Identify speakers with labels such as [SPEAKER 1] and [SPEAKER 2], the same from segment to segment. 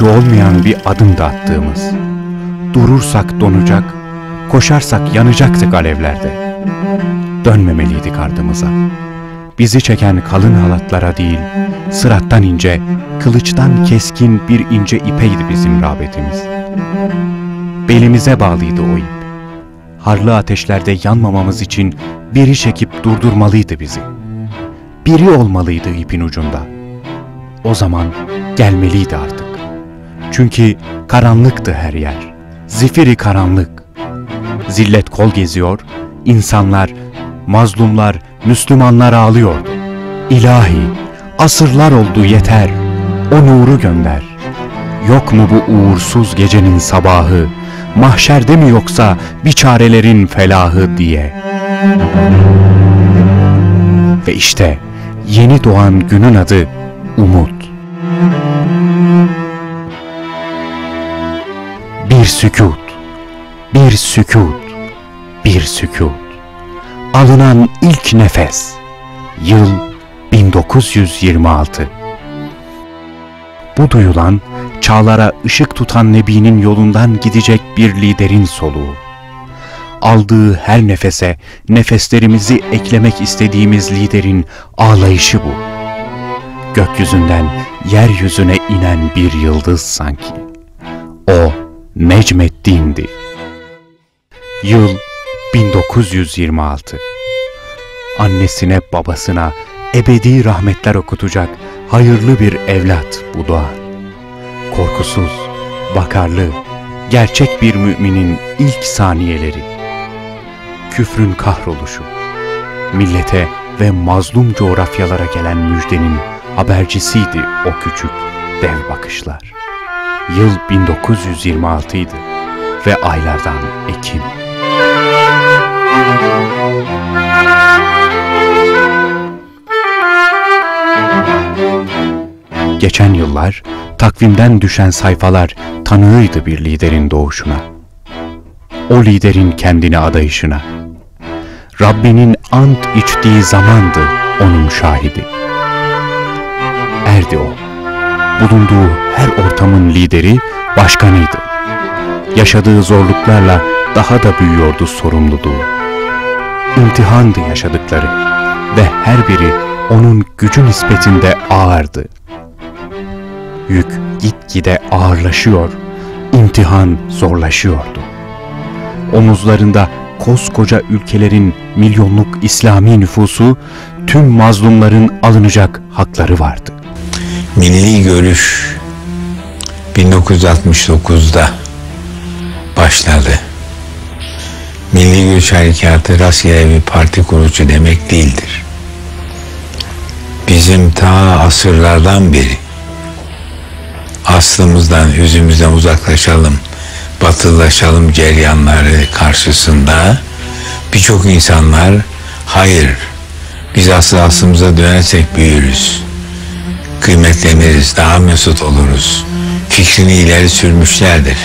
[SPEAKER 1] Dönüşü olmayan bir adım da attığımız. Durursak donacak, koşarsak yanacaktık alevlerde. Dönmemeliydik ardımıza. Bizi çeken kalın halatlara değil, sırattan ince, kılıçtan keskin bir ince ipeydi bizim rağbetimiz. Belimize bağlıydı o ip. Harlı ateşlerde yanmamamız için biri çekip durdurmalıydı bizi. Biri olmalıydı ipin ucunda. O zaman gelmeliydi artık. Çünkü karanlıktı her yer. Zifiri karanlık. Zillet kol geziyor, insanlar, mazlumlar, Müslümanlar ağlıyordu. İlahi, asırlar oldu yeter, o nuru gönder. Yok mu bu uğursuz gecenin sabahı, mahşerde mi yoksa biçarelerin felahı diye. Ve işte yeni doğan günün adı umut. Bir sükut, bir sükut, bir sükut. Alınan ilk nefes. Yıl 1926. Bu duyulan, çağlara ışık tutan Nebi'nin yolundan gidecek bir liderin soluğu. Aldığı her nefese nefeslerimizi eklemek istediğimiz liderin ağlayışı bu. Gökyüzünden yeryüzüne inen bir yıldız sanki. O Necmettin'di. Yıl 1926 Annesine babasına ebedi rahmetler okutacak hayırlı bir evlat bu doğan. Korkusuz, bakarlı, gerçek bir müminin ilk saniyeleri. Küfrün kahroluşu, millete ve mazlum coğrafyalara gelen müjdenin habercisiydi o küçük dev bakışlar. Yıl 1926 idi ve aylardan Ekim. Geçen yıllar takvimden düşen sayfalar tanığıydı bir liderin doğuşuna. O liderin kendini adayışına. Rabbinin ant içtiği zamandı onun şahidi. Erdi o. Bulunduğu her ortamın lideri, başkanıydı. Yaşadığı zorluklarla daha da büyüyordu sorumluluğu. İmtihandı yaşadıkları ve her biri onun gücü nispetinde ağırdı. Yük gitgide ağırlaşıyor, imtihan zorlaşıyordu. Omuzlarında koskoca ülkelerin milyonluk İslami nüfusu, tüm mazlumların alınacak hakları vardı.
[SPEAKER 2] Milli Görüş 1969'da başladı. Milli Görüş Harekatı rastgele bir parti kurucu demek değildir. Bizim ta asırlardan beri aslımızdan, yüzümüzden uzaklaşalım, batılılaşalım ceryanları karşısında birçok insanlar hayır biz asıl aslımıza dönersek büyürüz, kıymetleniriz, daha mesut oluruz fikrini ileri sürmüşlerdir.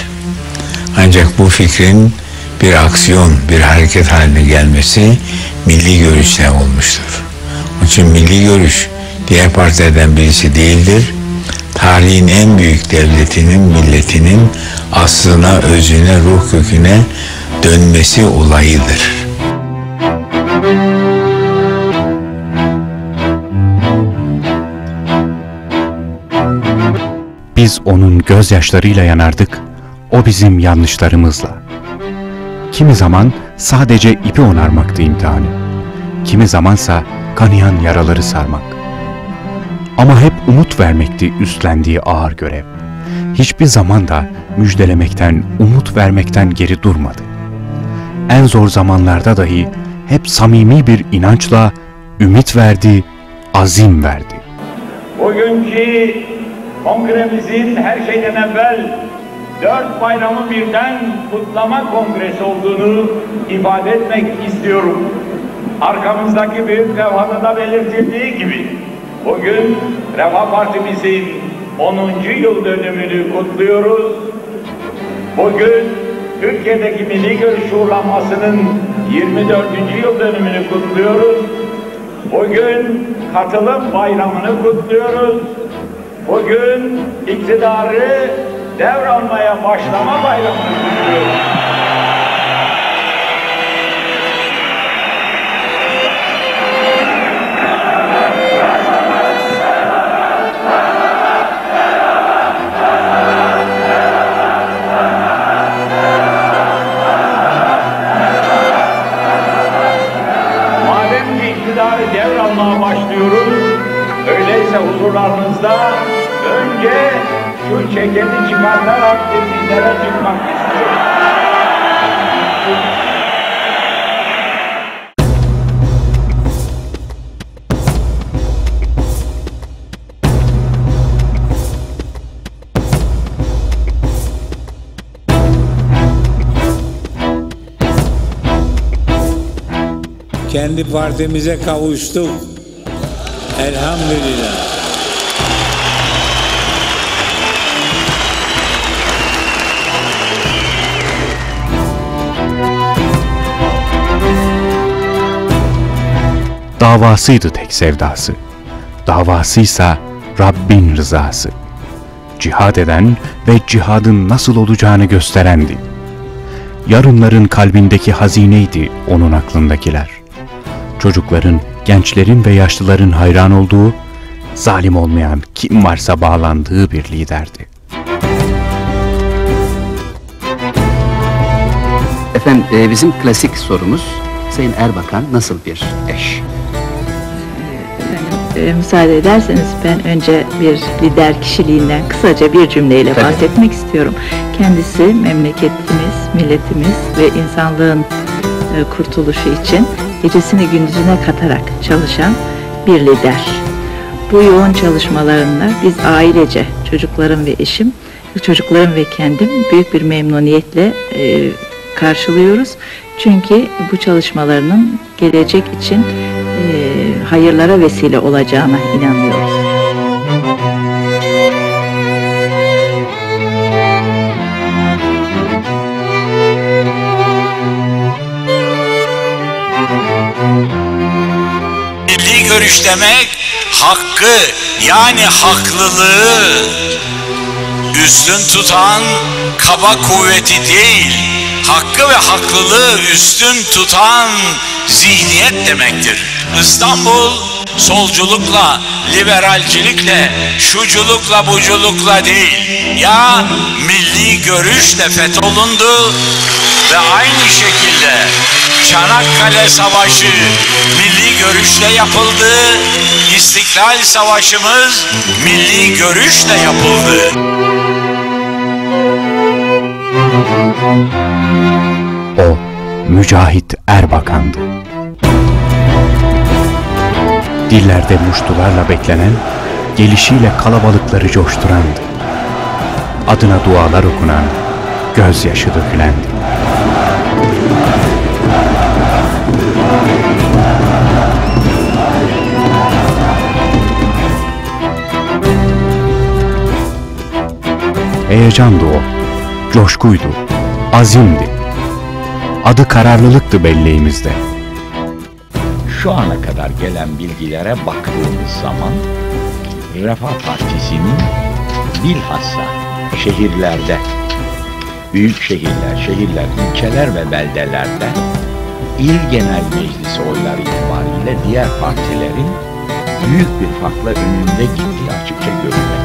[SPEAKER 2] Ancak bu fikrin bir aksiyon, bir hareket haline gelmesi milli görüşle olmuştur. Onun için milli görüş diğer partilerden birisi değildir. Tarihin en büyük devletinin, milletinin aslına, özüne, ruh köküne dönmesi olayıdır.
[SPEAKER 1] Biz onun gözyaşlarıyla yanardık, o bizim yanlışlarımızla. Kimi zaman sadece ipi onarmaktı imtihanı. Kimi zamansa kanayan yaraları sarmak. Ama hep umut vermekti üstlendiği ağır görev. Hiçbir zaman da müjdelemekten, umut vermekten geri durmadı. En zor zamanlarda dahi hep samimi bir inançla ümit verdi, azim verdi.
[SPEAKER 3] Bugünkü kongremizin her şeyden evvel dört bayramı birden kutlama kongresi olduğunu ifade etmek istiyorum. Arkamızdaki büyük levhada da belirtildiği gibi bugün Refah Partimizin 10. yıl dönümünü kutluyoruz. Bugün Türkiye'deki milli görüş şuurlanmasının 24. yıl dönümünü kutluyoruz. Bugün katılım bayramını kutluyoruz.
[SPEAKER 4] Bugün iktidarı devralmaya başlama bayramını kutluyoruz. Devralmaya başlıyoruz, öyleyse huzurlarınızda önce şu ceketi çıkartarak sizlere çıkmak istiyorum.
[SPEAKER 5] Kendi partimize kavuştuk. Elhamdülillah.
[SPEAKER 1] Davasıydı tek sevdası. Davasıysa Rabbin rızası. Cihad eden ve cihadın nasıl olacağını gösterendi. Yarınların kalbindeki hazineydi onun aklındakiler. Çocukların, gençlerin ve yaşlıların hayran olduğu, zalim olmayan kim varsa bağlandığı bir liderdi.
[SPEAKER 6] Efendim e, bizim klasik sorumuz Sayın Erbakan nasıl bir eş?
[SPEAKER 7] E, müsaade ederseniz ben önce bir lider kişiliğinden kısaca bir cümleyle
[SPEAKER 6] Tabii.
[SPEAKER 7] bahsetmek istiyorum. Kendisi memleketimiz, milletimiz ve insanlığın e, kurtuluşu için gecesini gündüzüne katarak çalışan bir lider. Bu yoğun çalışmalarında biz ailece, çocuklarım ve eşim, çocuklarım ve kendim büyük bir memnuniyetle e, karşılıyoruz. Çünkü bu çalışmalarının gelecek için e, hayırlara vesile olacağına inanıyoruz.
[SPEAKER 8] Milli görüş demek hakkı yani haklılığı üstün tutan kaba kuvveti değil, hakkı ve haklılığı üstün tutan zihniyet demektir. İstanbul solculukla, liberalcilikle, şuculukla, buculukla değil, ya milli görüşle fetholundu ve aynı şekilde Çanakkale Savaşı milli görüşle yapıldı. İstiklal Savaşımız milli görüşle yapıldı.
[SPEAKER 1] O, Mücahit Erbakan'dı. Dillerde muştularla beklenen, gelişiyle kalabalıkları coşturandı. Adına dualar okunan, gözyaşı dökülendi. Heyecandı o, coşkuydu, azimdi. Adı kararlılıktı belleğimizde.
[SPEAKER 9] Şu ana kadar gelen bilgilere baktığımız zaman Refah Partisi'nin bilhassa şehirlerde, büyük şehirler, şehirler, ilçeler ve beldelerde il genel meclisi oyları itibariyle diğer partilerin büyük bir farkla önünde gittiği açıkça görülmektedir.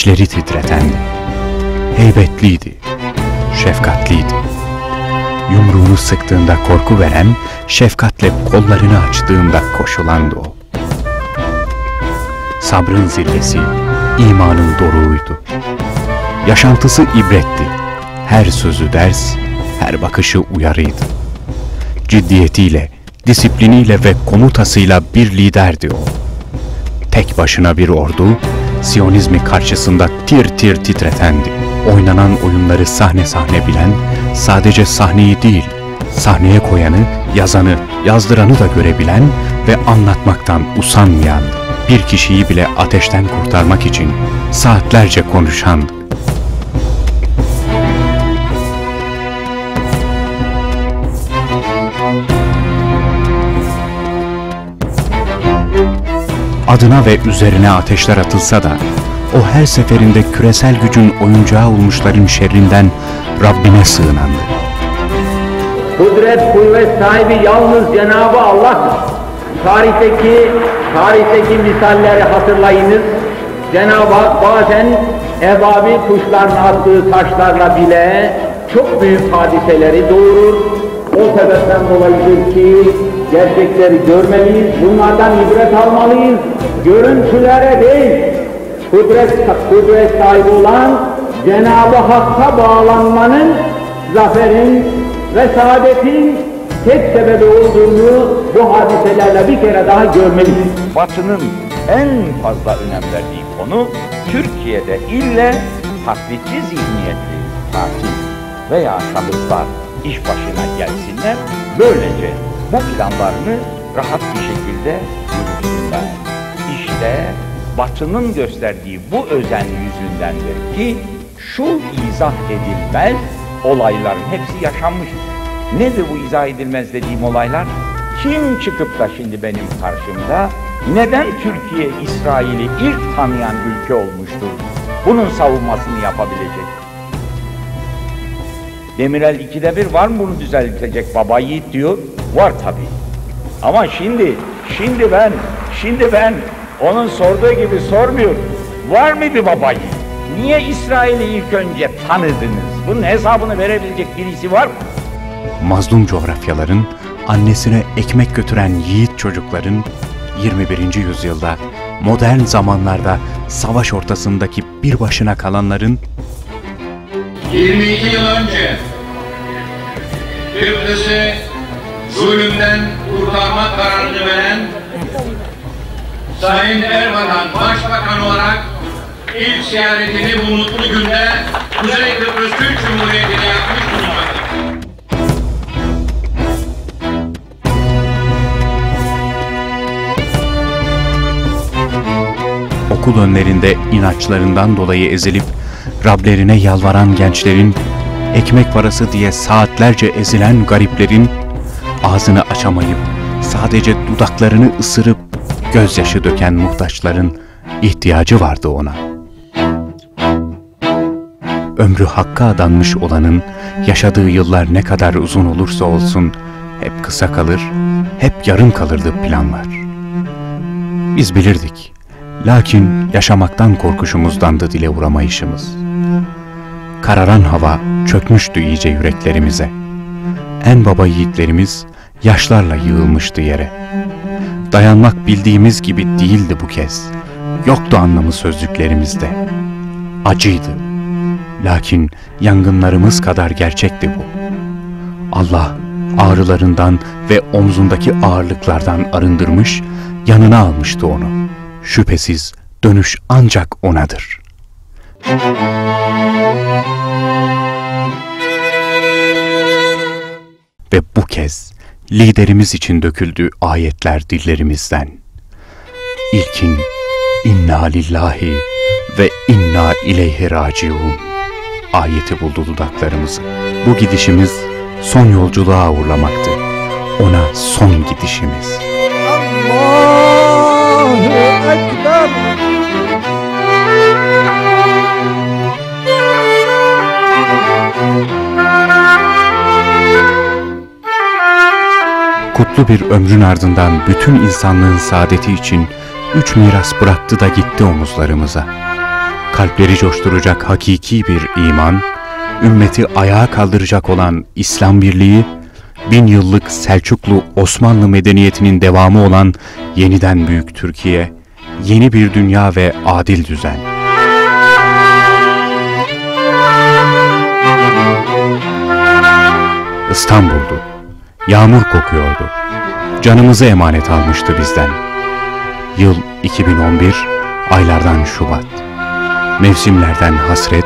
[SPEAKER 1] İçleri titretendi. Heybetliydi. Şefkatliydi. Yumruğunu sıktığında korku veren, şefkatle kollarını açtığında koşulandı o. Sabrın zirvesi, imanın doruğuydu. Yaşantısı ibretti. Her sözü ders, her bakışı uyarıydı. Ciddiyetiyle, disipliniyle ve komutasıyla bir liderdi o tek başına bir ordu, Siyonizmi karşısında tir tir titretendi. Oynanan oyunları sahne sahne bilen, sadece sahneyi değil, sahneye koyanı, yazanı, yazdıranı da görebilen ve anlatmaktan usanmayan, bir kişiyi bile ateşten kurtarmak için saatlerce konuşan, adına ve üzerine ateşler atılsa da, o her seferinde küresel gücün oyuncağı olmuşların şerrinden Rabbine sığınandı.
[SPEAKER 3] Kudret, kuvvet sahibi yalnız Cenab-ı Allah'tır. Tarihteki, tarihteki misalleri hatırlayınız. Cenab-ı Hak bazen ebabi kuşların attığı taşlarla bile çok büyük hadiseleri doğurur. O sebepten dolayıdır ki gerçekleri görmeliyiz, bunlardan ibret almalıyız. Görüntülere değil, kudret, kudret sahibi olan Cenab-ı Hakk'a bağlanmanın, zaferin ve saadetin tek sebebi olduğunu bu hadiselerle bir kere daha görmeliyiz.
[SPEAKER 9] Batı'nın en fazla önem verdiği konu Türkiye'de ille taklitçi zihniyetli parti veya şahıslar iş başına gelsinler. Böylece bu planlarını rahat bir şekilde yürütsünler. İşte Batı'nın gösterdiği bu özen yüzündendir ki şu izah edilmez olayların hepsi yaşanmıştır. Nedir bu izah edilmez dediğim olaylar? Kim çıkıp da şimdi benim karşımda neden Türkiye İsrail'i ilk tanıyan ülke olmuştur? Bunun savunmasını yapabilecek. Demirel ikide bir var mı bunu düzeltecek baba yiğit diyor. Var tabii. Ama şimdi, şimdi ben, şimdi ben onun sorduğu gibi sormuyorum. Var mı bir baba yiğit? Niye İsrail'i ilk önce tanıdınız? Bunun hesabını verebilecek birisi var mı?
[SPEAKER 1] Mazlum coğrafyaların, annesine ekmek götüren yiğit çocukların, 21. yüzyılda, modern zamanlarda savaş ortasındaki bir başına kalanların
[SPEAKER 8] 22 yıl önce Kıbrıs'ı zulümden kurtarma kararını veren Sayın Erbakan Başbakan olarak ilk ziyaretini bu mutlu günde Kuzey Kıbrıs Türk Cumhuriyeti'ne yapmış bulunmaktadır.
[SPEAKER 1] okul önlerinde inançlarından dolayı ezilip Rablerine yalvaran gençlerin, ekmek parası diye saatlerce ezilen gariplerin, ağzını açamayıp sadece dudaklarını ısırıp gözyaşı döken muhtaçların ihtiyacı vardı ona. Ömrü hakka adanmış olanın yaşadığı yıllar ne kadar uzun olursa olsun hep kısa kalır, hep yarım kalırdı planlar. Biz bilirdik. Lakin yaşamaktan korkuşumuzdandı dile vuramayışımız. Kararan hava çökmüştü iyice yüreklerimize. En baba yiğitlerimiz yaşlarla yığılmıştı yere. Dayanmak bildiğimiz gibi değildi bu kez. Yoktu anlamı sözcüklerimizde. Acıydı. Lakin yangınlarımız kadar gerçekti bu. Allah ağrılarından ve omzundaki ağırlıklardan arındırmış, yanına almıştı onu. Şüphesiz dönüş ancak onadır. Ve bu kez liderimiz için döküldü ayetler dillerimizden. İlkin inna lillahi ve inna ileyhi raciun ayeti buldu dudaklarımızı. Bu gidişimiz son yolculuğa uğurlamaktı. Ona son gidişimiz. Kutlu bir ömrün ardından bütün insanlığın saadeti için üç miras bıraktı da gitti omuzlarımıza. Kalpleri coşturacak hakiki bir iman, ümmeti ayağa kaldıracak olan İslam birliği, bin yıllık Selçuklu Osmanlı medeniyetinin devamı olan yeniden büyük Türkiye, yeni bir dünya ve adil düzen. İstanbul'du. Yağmur kokuyordu. Canımızı emanet almıştı bizden. Yıl 2011, aylardan Şubat. Mevsimlerden hasret,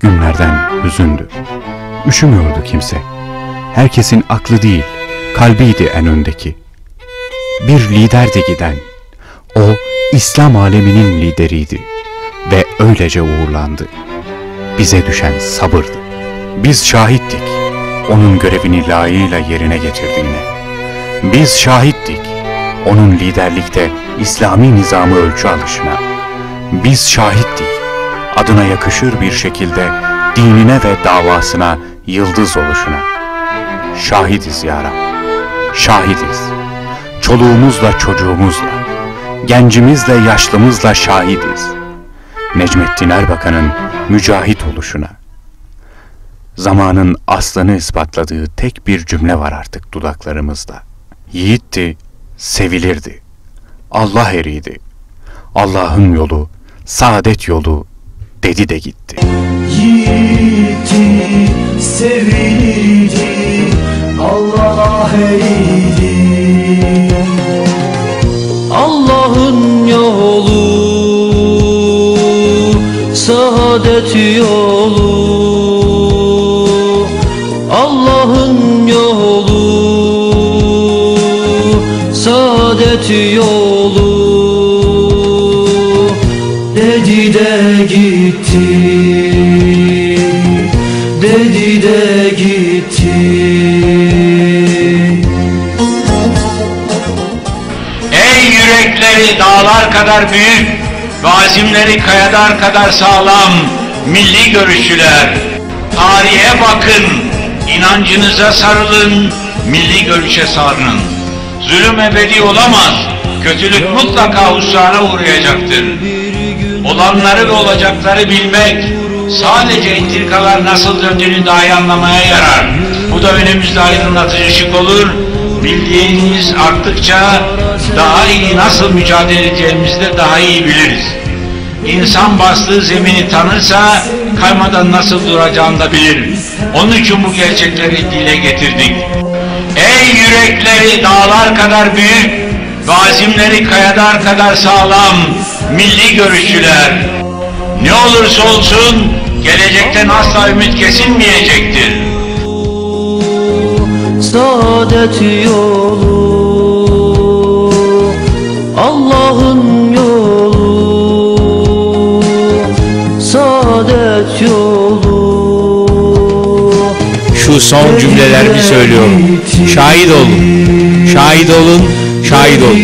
[SPEAKER 1] günlerden hüzündü. Üşümüyordu kimse. Herkesin aklı değil, kalbiydi en öndeki. Bir liderdi giden. O, İslam aleminin lideriydi ve öylece uğurlandı. Bize düşen sabırdı. Biz şahittik. Onun görevini layığıyla yerine getirdiğine. Biz şahittik. onun liderlikte İslami nizamı ölçü alışına. Biz şahittik, adına yakışır bir şekilde dinine ve davasına yıldız oluşuna. Şahidiz ya Rab, şahidiz. Çoluğumuzla çocuğumuzla, gencimizle yaşlımızla şahidiz. Necmettin Erbakan'ın mücahit oluşuna. Zamanın aslını ispatladığı tek bir cümle var artık dudaklarımızda. Yiğitti, sevilirdi. Allah eriydi. Allah'ın yolu, saadet yolu dedi de gitti.
[SPEAKER 10] Yiğitti, sevildi, Allah eğdi. Allah'ın yolu, saadet yolu. Saadet yolu. Dedi de gitti Dedi de gitti
[SPEAKER 8] Ey yürekleri dağlar kadar büyük ve azimleri kayalar kadar sağlam milli görüşçüler. Tarihe bakın, inancınıza sarılın, milli görüşe sarının. Zulüm ebedi olamaz, kötülük mutlaka husrana uğrayacaktır. Olanları ve olacakları bilmek, sadece intrikalar nasıl döndüğünü daha iyi anlamaya yarar. Bu da önümüzde aydınlatıcı ışık olur. Bildiğimiz arttıkça daha iyi nasıl mücadele edeceğimizi de daha iyi biliriz. İnsan bastığı zemini tanırsa kaymadan nasıl duracağını da bilir. Onun için bu gerçekleri dile getirdik. Yürekleri dağlar kadar büyük ve azimleri kayalar kadar sağlam milli görüşçüler. Ne olursa olsun gelecekten asla ümit kesilmeyecektir.
[SPEAKER 10] Saadet yolu
[SPEAKER 11] Şu son cümlelerimi söylüyorum. Şahit olun. Şahit olun. Şahit olun.